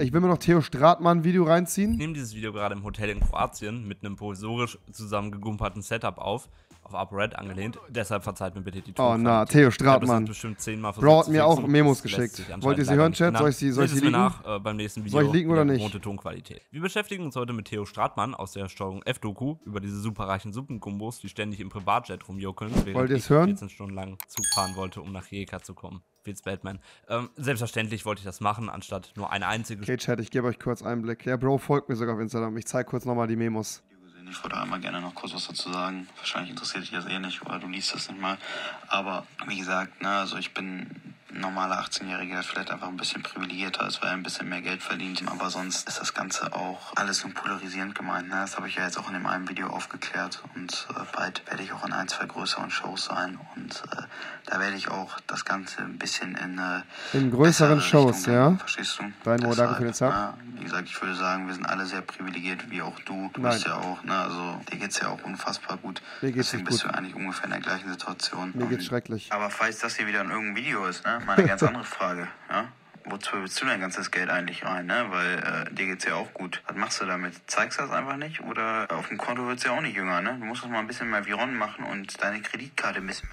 Ich will mir noch Theo Stratmann Video Ich reinziehen. nehme dieses Video gerade im Hotel in Kroatien mit einem provisorisch zusammengegumperten Setup auf, auf ApoRed angelehnt. Deshalb verzeiht mir bitte die Oh na, Tonqualität. Theo Ich Stratmann. bestimmt zehnmal Bro hat mir auch. Memos geschickt. Wollt ihr sie hören, Chat? Soll ich sie- soll ich sie liegen? nach äh, beim nächsten Video Soll ich liegen oder der nicht? gewohnte Tonqualität. Wir beschäftigen uns heute mit Theo Stratmann aus der Steuerung F-Doku über diese superreichen Suppengumbos, die ständig im Privatjet rumjuckeln, während Wollt ihr ich es hören? 14 Stunden lang Zug fahren wollte, um nach Rijeka zu kommen. Witz Batman. Ähm, selbstverständlich wollte ich das machen, anstatt nur eine einzige Okay, Chat, ich gebe euch kurz Einblick. Ja, Bro, folgt mir sogar auf Instagram. Ich zeige kurz nochmal die Memos. Ich wollte einmal gerne noch kurz was dazu sagen. Wahrscheinlich interessiert dich das eh nicht, weil du liest das nicht mal. Aber wie gesagt, ne, also ich bin ein normaler 18-Jähriger, der vielleicht einfach ein bisschen privilegierter ist, weil er ein bisschen mehr Geld verdient. Aber sonst ist das Ganze auch alles nur polarisierend gemeint. Ne? Das habe ich ja jetzt auch in dem einen Video aufgeklärt. Und äh, bald werde ich auch in ein, zwei größeren Shows sein. Und äh, da werde ich auch das Ganze ein bisschen in äh, In größeren Shows, Richtung ja? Verstehst du? Dein Mo, danke für den Sub. ne, wie gesagt, ich würde sagen, wir sind alle sehr privilegiert, wie auch du. Du Nein. bist ja auch, ne, also dir geht's ja auch unfassbar gut. Mir geht's Deswegen nicht bist gut. du eigentlich ungefähr in der gleichen Situation. Mir geht's schrecklich. Aber falls das hier wieder in irgendeinem Video ist, ne, mal eine ganz andere Frage, ja? Wozu willst du dein ganzes Geld eigentlich rein, ne? Weil äh, dir geht's ja auch gut. Was machst du damit? Zeigst du das einfach nicht? Oder auf dem Konto wird's ja auch nicht jünger, ne? Du musst das mal ein bisschen mehr Viron machen und deine Kreditkarte ein bisschen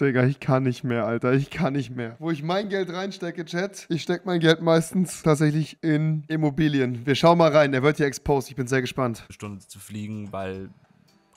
Digga, ich kann nicht mehr, Alter. Ich kann nicht mehr. Wo ich mein Geld reinstecke, Chat, ich stecke mein Geld meistens tatsächlich in Immobilien. Wir schauen mal rein. Er wird hier exposed. Ich bin sehr gespannt. Stunde zu fliegen, weil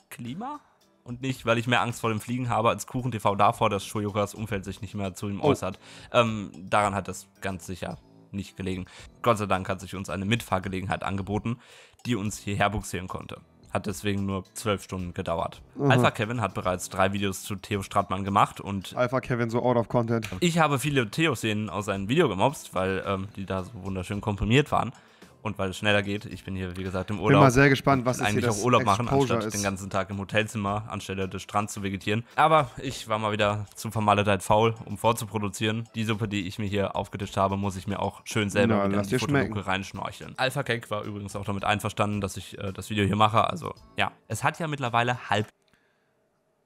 Klima? Und nicht, weil ich mehr Angst vor dem Fliegen habe als Kuchen TV davor, dass Shoyokas Umfeld sich nicht mehr zu ihm Oh. äußert. Ähm, daran hat das ganz sicher nicht gelegen. Gott sei Dank hat sich uns eine Mitfahrgelegenheit angeboten, die uns hierher buxieren konnte. Hat deswegen nur zwölf Stunden gedauert. Aha. Alpha Kevin hat bereits drei Videos zu Theo Stratmann gemacht und Alpha Kevin, so out of content. ich habe viele Theo-Szenen aus seinem Video gemobst, weil ähm, die da so wunderschön komprimiert waren. Und weil es schneller geht. Ich bin hier, wie gesagt, im Bin Urlaub. mal sehr gespannt, was jetzt hier auch Urlaub machen, Exposure anstatt ist. den ganzen Tag im Hotelzimmer, anstelle des Strands zu vegetieren. Aber ich war mal wieder zu vermaledeit faul, um vorzuproduzieren. Die Suppe, die ich mir hier aufgetischt habe, muss ich mir auch schön selber Na, wieder in die. Fotoluke reinschnorcheln. Alpha Cake war übrigens auch damit einverstanden, dass ich äh, das Video hier mache. Also ja, es hat ja mittlerweile halb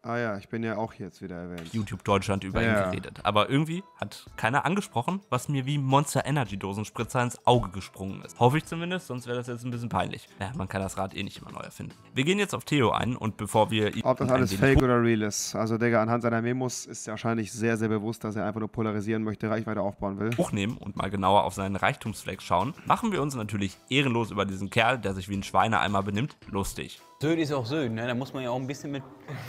Ah ja, ich bin ja auch jetzt wieder erwähnt. YouTube Deutschland über Ja. ihn geredet. Aber irgendwie hat keiner angesprochen, was mir wie Monster Energy Dosenspritzer ins Auge gesprungen ist. Hoffe ich zumindest, sonst wäre das jetzt ein bisschen peinlich. Naja, man kann das Rad eh nicht immer neu erfinden. Wir gehen jetzt auf Theo ein und bevor wir ihn Ob das alles fake oder real ist. Also, Digga, anhand seiner Memos ist er wahrscheinlich sehr, sehr bewusst, dass er einfach nur polarisieren möchte, Reichweite aufbauen will. hochnehmen und mal genauer auf seinen Reichtumsflex schauen, machen wir uns natürlich ehrenlos über diesen Kerl, der sich wie ein Schweineeimer benimmt, lustig. Söhn ist auch Söhn, ne? da muss man ja auch ein bisschen mit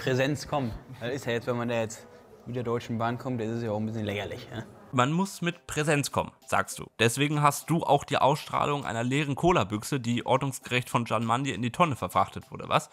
Präsenz kommen. Das ist ja jetzt, wenn man da jetzt mit der Deutschen Bahn kommt, das ist ja auch ein bisschen lächerlich. Ne? Man muss mit Präsenz kommen, sagst du. Deswegen hast du auch die Ausstrahlung einer leeren Cola-Büchse, die ordnungsgerecht von Gian Mandi in die Tonne verfrachtet wurde, was?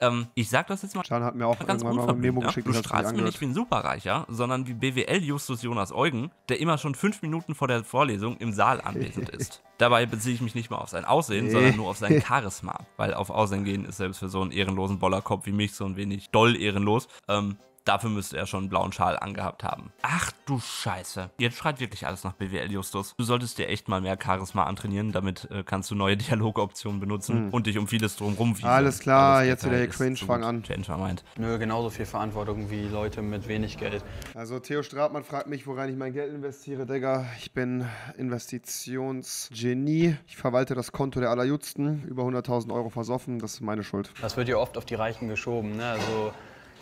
Ähm, ich sag das jetzt mal Can hat mir auch ganz irgendwann mal Memo ja? geschickt, Du hat sich strahlst mir nicht wie ein Superreicher, sondern wie BWL-Justus Jonas Eugen, der immer schon fünf Minuten vor der Vorlesung im Saal anwesend ist. Dabei beziehe ich mich nicht mal auf sein Aussehen, sondern nur auf sein Charisma. Weil auf Aussehen gehen ist selbst für so einen ehrenlosen Bollerkopf wie mich so ein wenig doll ehrenlos. Ähm, Dafür müsste er schon einen blauen Schal angehabt haben. Ach du Scheiße. Jetzt schreit wirklich alles nach BWL, Justus. Du solltest dir echt mal mehr Charisma antrainieren, damit äh, kannst du neue Dialogoptionen benutzen und dich um vieles drumrum wieseln. Hm. Alles klar, Alles jetzt wieder hier ist cringe, so fang gut. an. Change my mind. Nö, genauso viel Verantwortung wie Leute mit wenig Geld. Also Theo Stratmann fragt mich, worein ich mein Geld investiere. Digga, ich bin Investitionsgenie. Ich verwalte das Konto der Allerjützten. Über 100.000 Euro versoffen. Das ist meine Schuld. Das wird ja oft auf die Reichen geschoben. Ne? Also,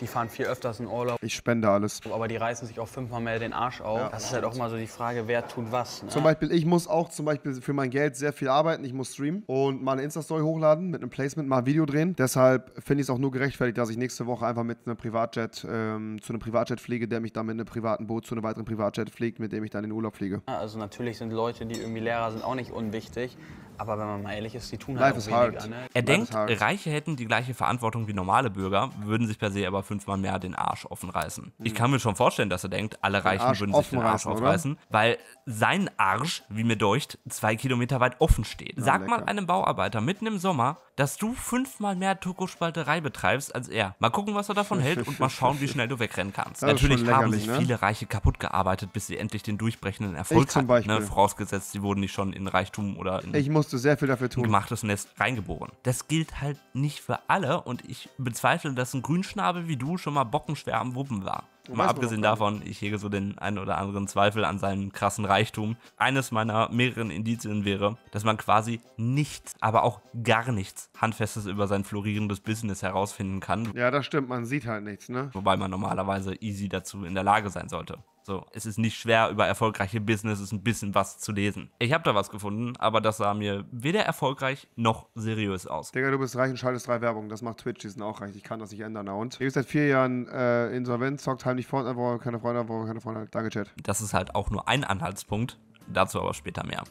die fahren viel öfters in Urlaub, Ich spende alles. aber die reißen sich auch fünfmal mehr den Arsch auf. das ist halt auch mal so die Frage, wer tut was. Ne? Zum Beispiel, ich muss auch zum Beispiel für mein Geld sehr viel arbeiten. Ich muss streamen und mal eine Insta-Story hochladen, mit einem Placement mal ein Video drehen. Deshalb finde ich es auch nur gerechtfertigt, dass ich nächste Woche einfach mit einem Privatjet ähm, zu einem Privatjet fliege, der mich dann mit einem privaten Boot zu einem weiteren Privatjet fliegt, mit dem ich dann in den Urlaub fliege. Also natürlich sind Leute, die irgendwie Lehrer sind, auch nicht unwichtig. Aber wenn man mal ehrlich ist, die tun Life halt auch is weniger. hard. Ne? Er Life denkt. Reiche hätten die gleiche Verantwortung wie normale Bürger, würden sich per se aber fünfmal mehr den Arsch offen reißen. Ich kann mir schon vorstellen, dass er denkt, alle Reichen Arsch würden sich den Arsch reißen, oder? aufreißen, weil sein Arsch, wie mir deucht, zwei Kilometer weit offen steht. Sag mal lecker. einem Bauarbeiter mitten im Sommer, dass du fünfmal mehr Turkospalterei betreibst als er. Mal gucken, was er davon hält und mal schauen, wie schnell du wegrennen kannst. Das Natürlich haben sich ne? viele Reiche kaputt gearbeitet, bis sie endlich den durchbrechenden Erfolg hatten. Ne? Vorausgesetzt, sie wurden nicht schon in Reichtum oder in Ich musste sehr viel dafür tun. gemachtes Nest reingeboren. Das gilt halt nicht für alle und ich bezweifle, dass ein Grünschnabel wie du schon mal bockenschwer am Wuppen war. Mal man abgesehen davon, ich hege so den einen oder anderen Zweifel an seinem krassen Reichtum. Eines meiner mehreren Indizien wäre, dass man quasi nichts, aber auch gar nichts Handfestes über sein florierendes Business herausfinden kann, Ja, das stimmt, man sieht halt nichts, ne? wobei man normalerweise easy dazu in der Lage sein sollte. So, es ist nicht schwer, über erfolgreiche Businesses ein bisschen was zu lesen. Ich habe da was gefunden, aber das sah mir weder erfolgreich noch seriös aus. Digga, du bist reich und schaltest drei Werbung. Das macht Twitch, die sind auch reich. Ich kann das nicht ändern. Und? Bist seit vier Jahren äh, insolvent, zockt heimlich Fortnite, wo keine Freunde, wo keine Freunde. Danke, Chat. Das ist halt auch nur ein Anhaltspunkt, dazu aber später mehr.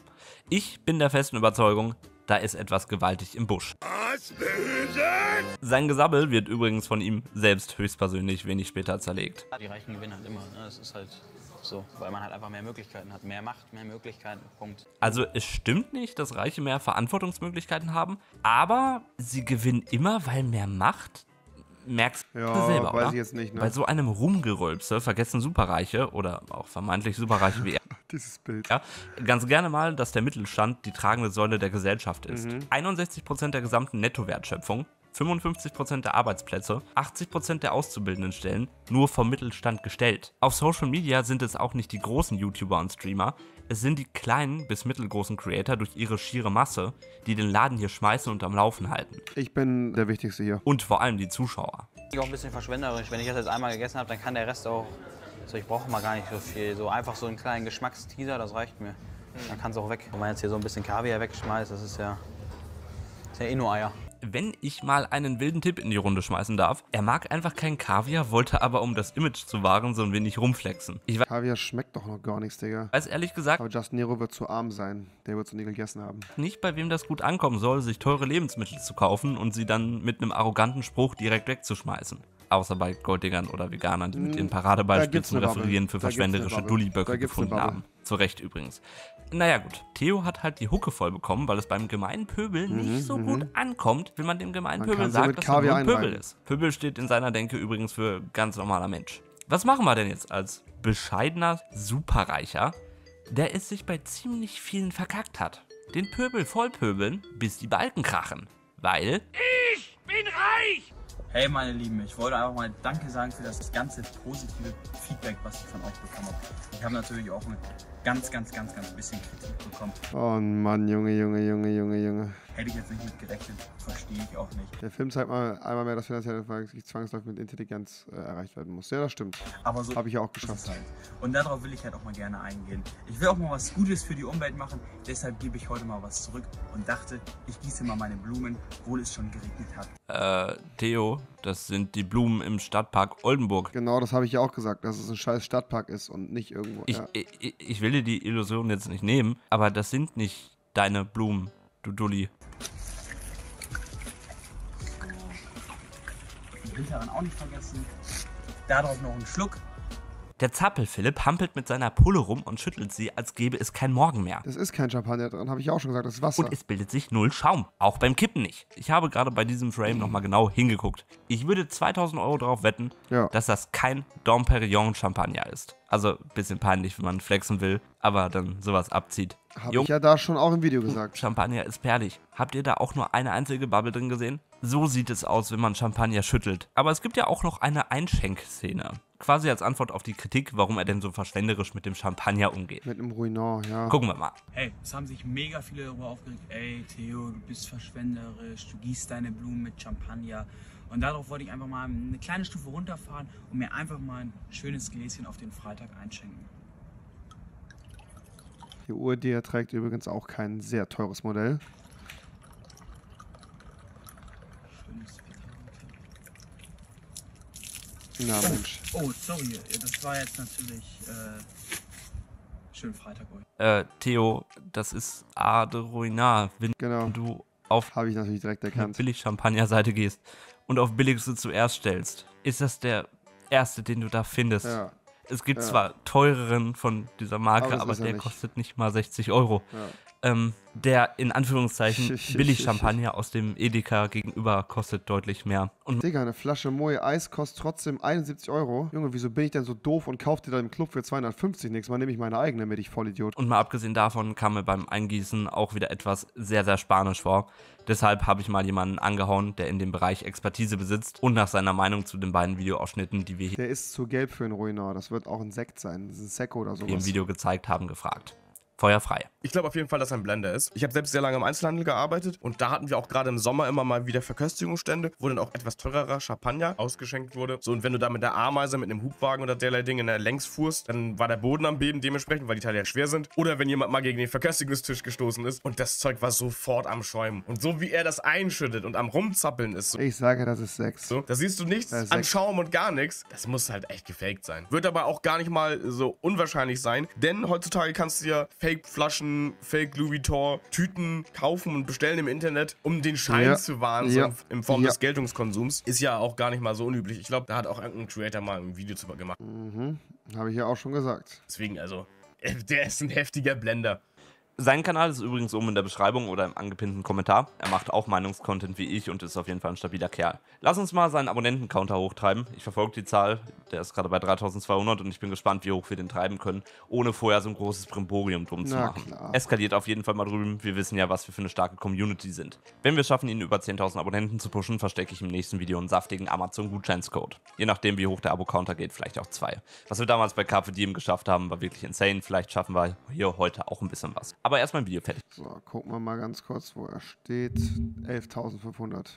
Ich bin der festen Überzeugung, da ist etwas gewaltig im Busch. Sein Gesabbel wird übrigens von ihm selbst höchstpersönlich wenig später zerlegt. Die Reichen gewinnen halt immer. Ne? Das ist halt so, weil man halt einfach mehr Möglichkeiten hat. Mehr Macht, mehr Möglichkeiten. Punkt. Also es stimmt nicht, dass Reiche mehr Verantwortungsmöglichkeiten haben, aber sie gewinnen immer, weil mehr Macht. Merkst du Ja, selber, weiß oder? ich jetzt nicht, ne? Bei so einem Rumgerölpse vergessen Superreiche oder auch vermeintlich Superreiche wie er Dieses Bild. ja, ganz gerne mal, dass der Mittelstand die tragende Säule der Gesellschaft ist. Mhm. 61% der gesamten Nettowertschöpfung, 55% der Arbeitsplätze, 80% der auszubildenden Stellen nur vom Mittelstand gestellt. Auf Social Media sind es auch nicht die großen YouTuber und Streamer, es sind die kleinen bis mittelgroßen Creator durch ihre schiere Masse, die den Laden hier schmeißen und am Laufen halten. Ich bin der Wichtigste hier. Und vor allem die Zuschauer. Ich auch ein bisschen verschwenderisch. Wenn ich das jetzt einmal gegessen habe, dann kann der Rest auch. So, ich brauche mal gar nicht so viel. So einfach so einen kleinen Geschmacksteaser, das reicht mir. Dann kann es auch weg. Wenn man jetzt hier so ein bisschen Kaviar wegschmeißt, das ist ja. Das ist ja eh nur Eier. Wenn ich mal einen wilden Tipp in die Runde schmeißen darf, er mag einfach kein Kaviar, wollte aber, um das Image zu wahren, so ein wenig rumflexen. Ich Kaviar schmeckt doch noch gar nichts, Digga. weiß ehrlich gesagt Aber Justin Nero wird zu arm sein. Der wird es nie gegessen haben. nicht, bei wem das gut ankommen soll, sich teure Lebensmittel zu kaufen und sie dann mit einem arroganten Spruch direkt wegzuschmeißen. Außer bei Golddiggern oder Veganern, die mit ihren Mm, da Paradebeispielen zum. Referieren für Da verschwenderische Dulliböcke gefunden haben. Zu Recht übrigens. Naja gut, Theo hat halt die Hucke voll bekommen, weil es beim gemeinen Pöbel nicht so gut ankommt, wenn man dem gemeinen Mhm, Man Pöbel mit sagt, dass er nur ein Pöbel ist. Pöbel steht in seiner Denke übrigens für ganz normaler Mensch. Was machen wir denn jetzt als bescheidener Superreicher, der es sich bei ziemlich vielen verkackt hat? Den Pöbel vollpöbeln, bis die Balken krachen. Weil Hey meine Lieben, ich wollte einfach mal Danke sagen für das ganze positive Feedback, was ich von euch bekommen habe. Ich habe natürlich auch ein ganz, ganz, ganz, ganz bisschen Kritik bekommen. Oh Mann, Junge, Junge, Junge, Junge, Junge. Hätte ich jetzt nicht mit gerechnet, verstehe ich auch nicht. Der Film zeigt mal einmal mehr, dass finanzielle Verhältnisse zwangsläufig mit Intelligenz äh, erreicht werden muss. Ja, das stimmt. Aber so Habe ich ja auch geschafft. halt. Und darauf will ich halt auch mal gerne eingehen. Ich will auch mal was Gutes für die Umwelt machen, deshalb gebe ich heute mal was zurück und dachte, ich gieße mal meine Blumen, obwohl es schon geregnet hat. Äh, Theo, das sind die Blumen im Stadtpark Oldenburg. Genau, das habe ich ja auch gesagt, dass es ein scheiß Stadtpark ist und nicht irgendwo. Ich, ja. ich, ich will dir die Illusion jetzt nicht nehmen, aber das sind nicht deine Blumen, du Dulli. Den Hinteren auch nicht vergessen. Darauf noch einen Schluck. Der Zappel-Philipp hampelt mit seiner Pulle rum und schüttelt sie, als gäbe es kein Morgen mehr. Das ist kein Champagner dran, habe ich auch schon gesagt, das ist Wasser. Und es bildet sich null Schaum. Auch beim Kippen nicht. Ich habe gerade bei diesem Frame nochmal genau hingeguckt. Ich würde 2000 Euro drauf wetten, Ja. dass das kein Dom Perignon Champagner ist. Also, bisschen peinlich, wenn man flexen will, aber dann sowas abzieht. Habe Jung- ich ja da schon auch im Video gesagt. Champagner ist perlig. Habt ihr da auch nur eine einzige Bubble drin gesehen? So sieht es aus, wenn man Champagner schüttelt. Aber es gibt ja auch noch eine Einschenkszene. Quasi als Antwort auf die Kritik, warum er denn so verschwenderisch mit dem Champagner umgeht. Mit einem Ruinant, ja. Gucken wir mal. Hey, es haben sich mega viele darüber aufgeregt. Ey, Theo, du bist verschwenderisch, du gießt deine Blumen mit Champagner. Und darauf wollte ich einfach mal eine kleine Stufe runterfahren und mir einfach mal ein schönes Gläschen auf den Freitag einschenken. Die Uhr, die er trägt, übrigens auch kein sehr teures Modell. Schönes Na Mensch. Oh, sorry, das war jetzt natürlich äh, schönen Freitag euch. Äh, Theo, das ist A de Ruinard, wenn Genau. du auf Habe ich natürlich direkt erkannt. Billig-Champagner-Seite gehst und auf Billigste zuerst stellst. Ist das der erste, den du da findest? Ja, Es gibt Ja. zwar teureren von dieser Marke, Aber aber, er der nicht. kostet nicht mal 60 Euro. ja. Ähm, der in Anführungszeichen Billig-Champagner aus dem Edeka gegenüber kostet deutlich mehr. Und Digga, eine Flasche Moe Eis kostet trotzdem 71 Euro. Junge, wieso bin ich denn so doof und kaufe dir da im Club für 250? Nächstes Mal nehme ich meine eigene mit, ich Vollidiot. Und mal abgesehen davon kam mir beim Eingießen auch wieder etwas sehr, sehr spanisch vor. Deshalb habe ich mal jemanden angehauen, der in dem Bereich Expertise besitzt und nach seiner Meinung zu den beiden Videoausschnitten, die wir hier der ist zu gelb für einen Ruinar. Das wird auch ein Sekt sein. Das ist ein Sekko oder sowas. im Video gezeigt haben, gefragt. Feuer frei. Ich glaube auf jeden Fall, dass er ein Blender ist. Ich habe selbst sehr lange im Einzelhandel gearbeitet und da hatten wir auch gerade im Sommer immer mal wieder Verköstigungsstände, wo dann auch etwas teurerer Champagner ausgeschenkt wurde. So, und wenn du da mit der Ameise, mit einem Hubwagen oder derlei Dinge längs fuhrst, dann war der Boden am Beben dementsprechend, weil die Teile ja schwer sind. Oder wenn jemand mal gegen den Verköstigungstisch gestoßen ist und das Zeug war sofort am Schäumen. Und so wie er das einschüttet und am Rumzappeln ist. So, ich sage, das ist Sex. So, da siehst du nichts an Sex. Schaum und gar nichts. Das muss halt echt gefaked sein. Wird aber auch gar nicht mal so unwahrscheinlich sein, denn heutzutage kannst du ja Fake-Flaschen Fake Louis Vuitton Tüten kaufen und bestellen im Internet, um den Schein Ja. zu wahren, Ja. so in Form Ja. des Geltungskonsums. Ist ja auch gar nicht mal so unüblich. Ich glaube, da hat auch irgendein Creator mal ein Video zu gemacht. Mhm. Habe ich ja auch schon gesagt. Deswegen, also, der ist ein heftiger Blender. Sein Kanal ist übrigens oben in der Beschreibung oder im angepinnten Kommentar. Er macht auch Meinungscontent wie ich und ist auf jeden Fall ein stabiler Kerl. Lass uns mal seinen Abonnenten-Counter hochtreiben. Ich verfolge die Zahl. Der ist gerade bei 3200 und ich bin gespannt, wie hoch wir den treiben können, ohne vorher so ein großes Brimborium drum zu machen. klar. Eskaliert auf jeden Fall mal drüben. Wir wissen ja, was wir für eine starke Community sind. Wenn wir es schaffen, ihn über 10.000 Abonnenten zu pushen, verstecke ich im nächsten Video einen saftigen Amazon-Gutscheinscode. Je nachdem, wie hoch der Abo-Counter geht, vielleicht auch zwei. Was wir damals bei Carpe Diem geschafft haben, war wirklich insane. Vielleicht schaffen wir hier heute auch ein bisschen was. Aber erstmal ein Video fertig. So, gucken wir mal ganz kurz, wo er steht. 11.500.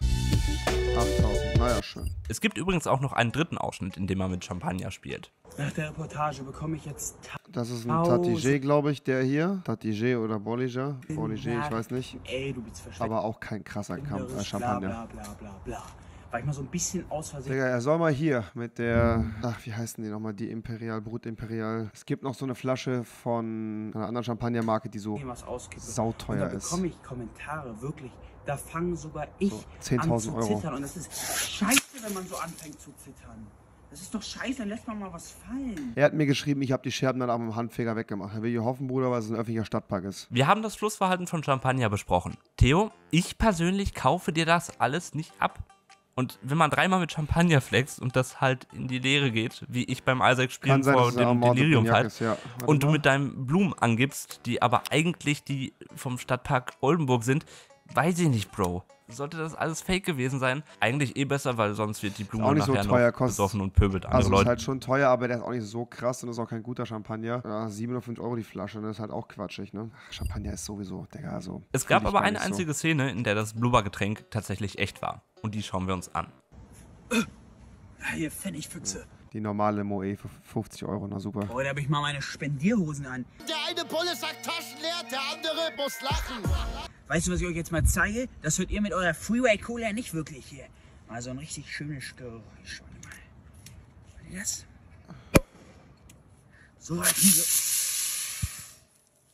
8.000. Naja, schön. Es gibt übrigens auch noch einen dritten Ausschnitt, in dem er mit Champagner spielt. Nach der Reportage bekomme ich jetzt Das ist ein. Tatigé, glaube ich, der hier. Tatigé oder Bolliger. Bolliger, ich weiß nicht. Ey, du bist verschwunden. Aber auch kein krasser Kampf, äh, bla Champagner. bla bla bla bla. War ich mal so ein bisschen aus Versehen. Digga, er soll mal hier mit der, ach, wie heißen die nochmal, die Imperial, Brut Imperial. Es gibt noch so eine Flasche von einer anderen Champagnermarke, die so sauteuer und da ist. bekomme ich Kommentare, wirklich. Da fangen sogar ich So, an 10.000 zu Euro. zittern. Und das ist scheiße, wenn man so anfängt zu zittern. Das ist doch scheiße, dann lässt man mal was fallen. Er hat mir geschrieben, ich habe die Scherben dann auch mit dem Handfeger weggemacht. Er will hier hoffen, Bruder, weil es ein öffentlicher Stadtpark ist. Wir haben das Flussverhalten von Champagner besprochen. Theo, ich persönlich kaufe dir das alles nicht ab. Und wenn man dreimal mit Champagner flext und das halt in die Leere geht, wie ich beim Isaac spielen Kann sein, vor dem Delirium halt, ja. Und du mit deinem Blumen angibst, die aber eigentlich die vom Stadtpark Oldenburg sind, weiß ich nicht, Bro. Sollte das alles fake gewesen sein? Eigentlich eh besser, weil sonst wird die Blume auch nicht so nachher teuer, noch kostet- besoffen und pöbelt andere Also ist Leute. halt schon teuer, aber der ist auch nicht so krass und ist auch kein guter Champagner. Ja, 705 Euro die Flasche, ne? ist halt auch quatschig, ne? Ach, Champagner ist sowieso, Digga, also. es gab aber eine nicht so. einzige Szene, in der das Blubbergetränk tatsächlich echt war. Und die schauen wir uns an. Ja, ihr Pfennigfüchse. Die normale Moe für 50 Euro, na super. Heute habe ich mal meine Spendierhosen an. Der eine Bulle sagt Taschen leer, der andere muss lachen. Weißt du, was ich euch jetzt mal zeige? Das hört ihr mit eurer Freeway Cola nicht wirklich hier. Mal so ein richtig schönes Geräusch. Warte mal. Hört ihr das? So reichen so.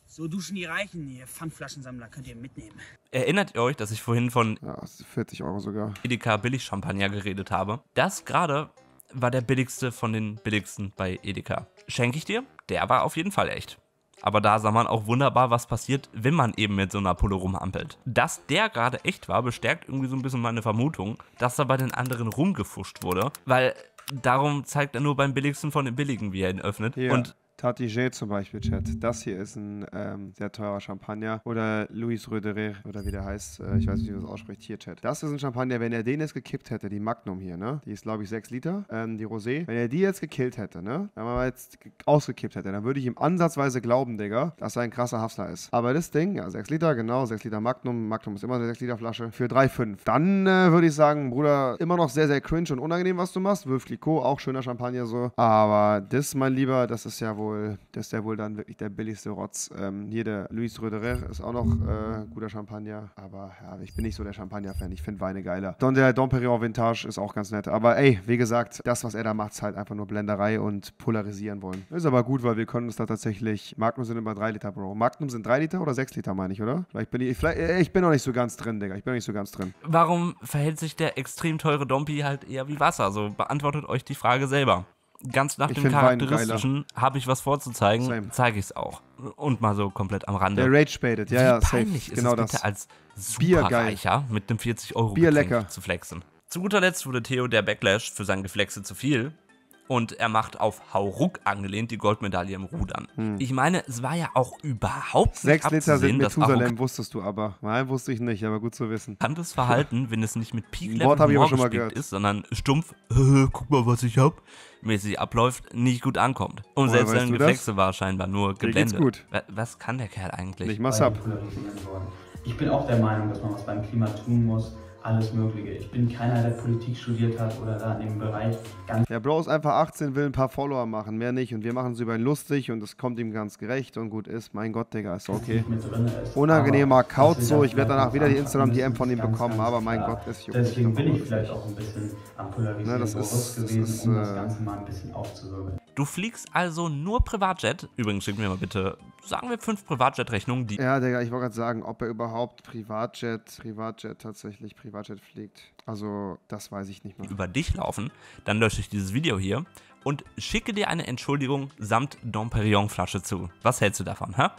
So duschen die Reichen hier. Pfandflaschensammler könnt ihr mitnehmen. Erinnert ihr euch, dass ich vorhin von Ja, das ist 40 Euro sogar. Edeka Billig-Champagner geredet habe? Das gerade war der billigste von den billigsten bei Edeka. Schenke ich dir? Der war auf jeden Fall echt. Aber da sah man auch wunderbar, was passiert, wenn man eben mit so einer Pulle rumampelt. Dass der gerade echt war, bestärkt irgendwie so ein bisschen meine Vermutung, dass da bei den anderen rumgefuscht wurde. Weil darum zeigt er nur beim billigsten von den billigen, wie er ihn öffnet. Hier, Und Tatigé zum Beispiel, Chat. Das hier ist ein ähm, sehr teurer Champagner. Oder Louis Röderer, oder wie der heißt. Äh, ich weiß nicht, wie man das ausspricht. Hier, Chat. Das ist ein Champagner, wenn er den jetzt gekippt hätte, die Magnum hier, ne? Die ist, glaube ich, 6 Liter, ähm, die Rosé. Wenn er die jetzt gekillt hätte, ne? Wenn man jetzt ge- ausgekippt hätte, dann würde ich ihm ansatzweise glauben, Digga, dass er ein krasser Hafsler ist. Aber das Ding, ja, 6 Liter, genau, 6 Liter Magnum. Magnum ist immer eine 6 Liter Flasche. Für 3,5. Dann äh, würde ich sagen, Bruder, immer noch sehr, sehr cringe und unangenehm, was du machst. Wölf Clicquot, auch schöner Champagner so. Aber das, mein Lieber, das ist ja wohl, das ist ja wohl dann wirklich der billigste Rotz. Ähm, hier der Louis Röderer ist auch noch äh, guter Champagner. Aber ja, ich bin nicht so der Champagner-Fan. Ich finde Weine geiler. Don der Dom Perignon Vintage ist auch ganz nett. Aber ey, wie gesagt, das, was er da macht, ist halt einfach nur Blenderei und polarisieren wollen. Ist aber gut, weil wir können uns da tatsächlich. Magnum sind immer 3 Liter, Bro. Magnum sind 3 Liter oder 6 Liter, meine ich, oder? Vielleicht bin ich. Vielleicht, äh, ich bin noch nicht so ganz drin, Digga. Ich bin noch nicht so ganz drin. warum verhält sich der extrem teure Dompi halt eher wie Wasser? So beantwortet euch die Frage selber. Ganz nach Ich dem Charakteristischen habe ich was vorzuzeigen, zeige ich es auch. Und mal so komplett am Rande. Der Rage baitet, ja, Wie ja, safe. peinlich ist Genau es bitte das. als. Superreicher mit einem 40 Euro Bier lecker. zu flexen. Zu guter Letzt wurde Theo der Backlash für sein Geflexe zu viel und er macht auf Hauruck angelehnt die Goldmedaille im Rudern. Ich meine, es war ja auch überhaupt nicht Hm. Sechs Liter sind abzusehen, dass Methusalem, wusstest du aber. Nein, wusste ich nicht, aber gut zu wissen. bekanntes Verhalten, wenn es nicht mit ich Peak-Level aber schon mal gehört. ist, sondern stumpf, "Äh, guck mal, was ich hab, mäßig abläuft, nicht gut ankommt. Und Woher selbst weißt sein du das? Geflexe war scheinbar nur geblendet. gut. Wa- Was kann der Kerl eigentlich? Nicht mal worden. Ich bin auch der Meinung, dass man was beim Klima tun muss. Alles Mögliche. Ich bin keiner, der Politik studiert hat oder da in dem Bereich ganz Der Bro ist einfach 18, will ein paar Follower machen, mehr nicht. Und wir machen es über ihn lustig und es kommt ihm ganz gerecht und gut ist. Mein Gott, Digga, ist okay. ist. Unangenehmer was so, ich werd da danach wieder die Instagram-DM von ihm ist bekommen, ganz, aber mein klar. Gott, es juckt Deswegen bin ich vielleicht auch ein bisschen am Polarisieren Ne, das ist- das gewesen, ist, um das äh, Ganze mal ein bisschen aufzuwirbeln. Du fliegst also nur Privatjet. Übrigens, schick mir mal bitte, sagen wir fünf Privatjet-Rechnungen, die Ja, Digga, ich wollte gerade sagen, ob er überhaupt Privatjet, Privatjet tatsächlich Privatjet fliegt. Also, das weiß ich nicht mehr. über dich laufen. Dann lösche ich dieses Video hier und schicke dir eine Entschuldigung samt Dom Perignon Flasche zu. Was hältst du davon, hä?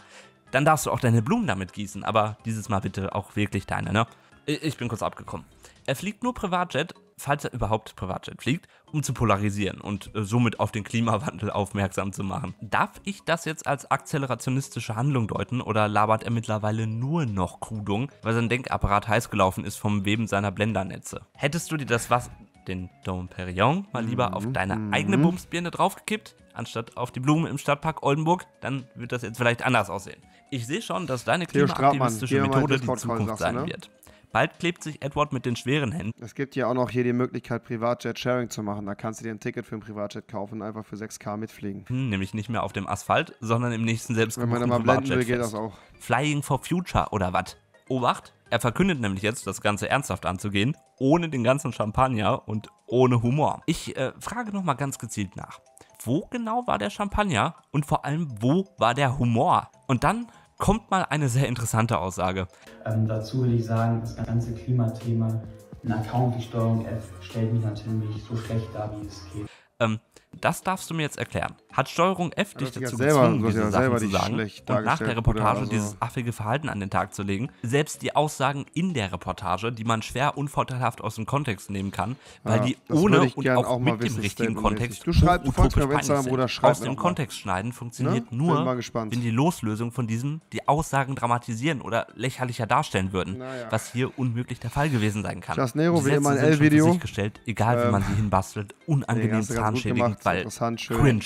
Dann darfst du auch deine Blumen damit gießen, aber dieses Mal bitte auch wirklich deine, ne? Ich bin kurz abgekommen. Er fliegt nur Privatjet, falls er überhaupt Privatjet fliegt, um zu polarisieren und äh, somit auf den Klimawandel aufmerksam zu machen. Darf ich das jetzt als akzelerationistische Handlung deuten oder labert er mittlerweile nur noch Krudung, weil sein Denkapparat heiß gelaufen ist vom Weben seiner Blendernetze? Hättest du dir das was, den Dom Perignon, mal lieber auf deine eigene Bumsbirne draufgekippt, anstatt auf die Blumen im Stadtpark Oldenburg, dann wird das jetzt vielleicht anders aussehen. Ich sehe schon, dass deine klimaaktivistische Methode die Zukunft sein ne? wird. Bald klebt sich Edward mit den schweren Händen Es gibt ja auch noch hier die Möglichkeit, Privatjet-Sharing zu machen. Da kannst du dir ein Ticket für ein Privatjet kaufen und einfach für 6K mitfliegen. nämlich nicht mehr auf dem Asphalt, sondern im nächsten Wenn man selbstgebuchten mal blenden will, geht das auch. Flying for Future oder was? Obacht, er verkündet nämlich jetzt, das Ganze ernsthaft anzugehen, ohne den ganzen Champagner und ohne Humor. Ich äh, frage nochmal ganz gezielt nach. Wo genau war der Champagner und vor allem, wo war der Humor? Und dann kommt mal eine sehr interessante Aussage. Ähm, dazu will ich sagen, das ganze Klimathema, ein Account wie Steuerung F stellt mich natürlich so schlecht dar, wie es geht. Ähm, das darfst du mir jetzt erklären. Hat Steuerung F dich dazu gezwungen, diese Sachen zu sagen und nach der Reportage also- dieses affige Verhalten an den Tag zu legen? Selbst die Aussagen in der Reportage, die man schwer unvorteilhaft aus dem Kontext nehmen kann, weil Ja, die das ohne und auch, auch mit dem richtigen. Kontext Du schreib- auf peinlich sind. Aus dem. Kontext schneiden funktioniert Ne? nur, wenn die Loslösung von diesem die Aussagen dramatisieren oder lächerlicher darstellen würden, Naja. was hier unmöglich der Fall gewesen sein kann. Just Nero, wie immer ein L-Video. gestellt, egal wie Ähm, man sie hinbastelt, unangenehm zahnschädigend, weil cringe.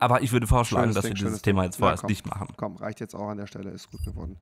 Aber ich würde vorschlagen, Schönes dass Ding, wir dieses Thema jetzt Ja, vorerst komm. nicht machen. Komm, reicht jetzt auch an der Stelle, ist gut geworden.